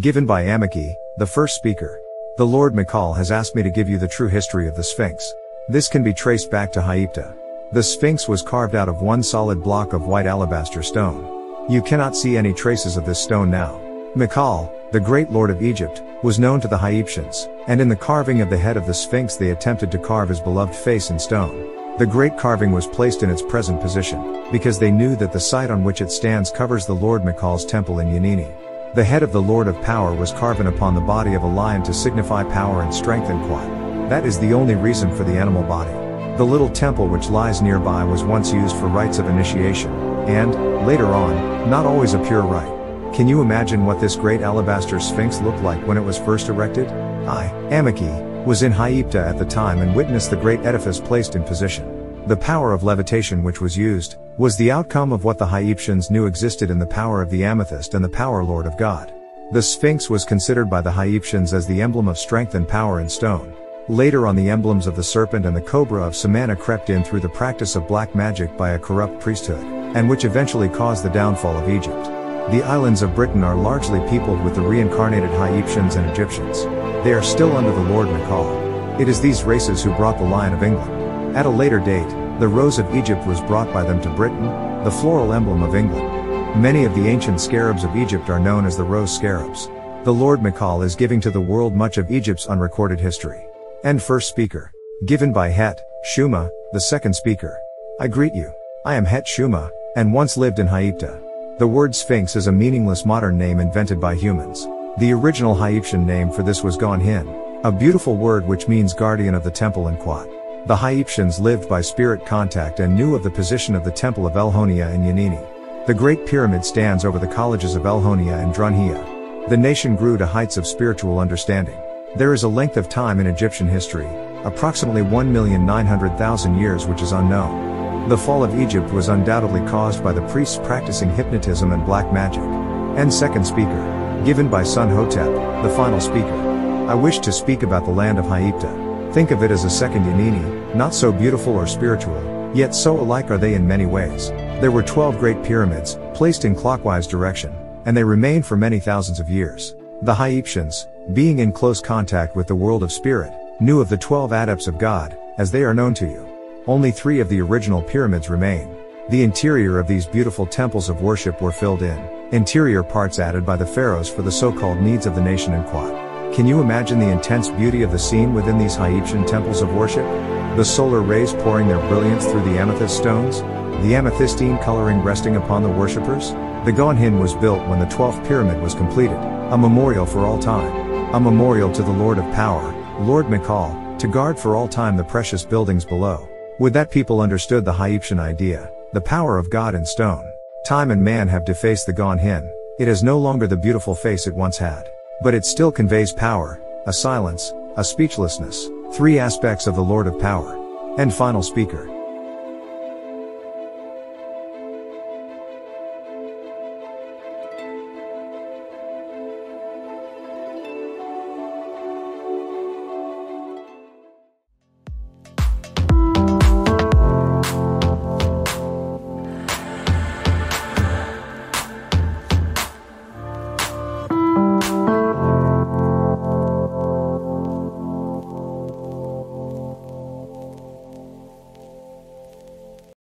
Given by Amaki, the first speaker. The Lord Mikaal has asked me to give you the true history of the Sphinx. This can be traced back to Hyipta. The Sphinx was carved out of one solid block of white alabaster stone. You cannot see any traces of this stone now. Mikaal, the great lord of Egypt, was known to the Hyiptians, and in the carving of the head of the Sphinx they attempted to carve his beloved face in stone. The great carving was placed in its present position, because they knew that the site on which it stands covers the Lord Mikaal's temple in Yanini. The head of the Lord of Power was carven upon the body of a lion to signify power and strength in Quat. That is the only reason for the animal body. The little temple which lies nearby was once used for rites of initiation, and, later on, not always a pure rite. Can you imagine what this great alabaster sphinx looked like when it was first erected? I, Amaki, was in Hyipta at the time and witnessed the great edifice placed in position. The power of levitation which was used, was the outcome of what the Hyiptians knew existed in the power of the amethyst and the power lord of God. The Sphinx was considered by the Hyiptians as the emblem of strength and power in stone. Later on the emblems of the serpent and the cobra of Samana crept in through the practice of black magic by a corrupt priesthood, and which eventually caused the downfall of Egypt. The islands of Britain are largely peopled with the reincarnated Hyiptians and Egyptians. They are still under the Lord Mikaal. It is these races who brought the Lion of England. At a later date, the rose of Egypt was brought by them to Britain, the floral emblem of England. Many of the ancient scarabs of Egypt are known as the rose scarabs. The Lord Mikaal is giving to the world much of Egypt's unrecorded history. And first speaker. Given by Het, Shuma, the second speaker. I greet you. I am Het Shuma, and once lived in Hyipta. The word Sphinx is a meaningless modern name invented by humans. The original Hyiptian name for this was Gonhin, a beautiful word which means guardian of the temple in Quat. The Hyiptians lived by spirit contact and knew of the position of the temple of Elhonia in Yanini. The Great Pyramid stands over the colleges of Elhonia and Drunhia. The nation grew to heights of spiritual understanding. There is a length of time in Egyptian history, approximately 1,900,000 years which is unknown. The fall of Egypt was undoubtedly caused by the priests practicing hypnotism and black magic. And second speaker, given by Sun Hotep, the final speaker. I wish to speak about the land of Hyipta. Think of it as a second Yanini, not so beautiful or spiritual, yet so alike are they in many ways. There were 12 great pyramids, placed in clockwise direction, and they remained for many thousands of years. The Hyiptians, being in close contact with the world of spirit, knew of the 12 adepts of God, as they are known to you. Only three of the original pyramids remain. The interior of these beautiful temples of worship were filled in, interior parts added by the pharaohs for the so-called needs of the nation in Quat. Can you imagine the intense beauty of the scene within these Hyiptian temples of worship? The solar rays pouring their brilliance through the amethyst stones? The amethystine coloring resting upon the worshippers? The Gonhin was built when the 12th pyramid was completed, a memorial for all time. A memorial to the Lord of Power, Lord Mikaal, to guard for all time the precious buildings below. Would that people understood the Hyiptian idea, the power of God in stone. Time and man have defaced the Gonhin, it has no longer the beautiful face it once had. But it still conveys power, a silence, a speechlessness, three aspects of the Lord of Power. And final speaker.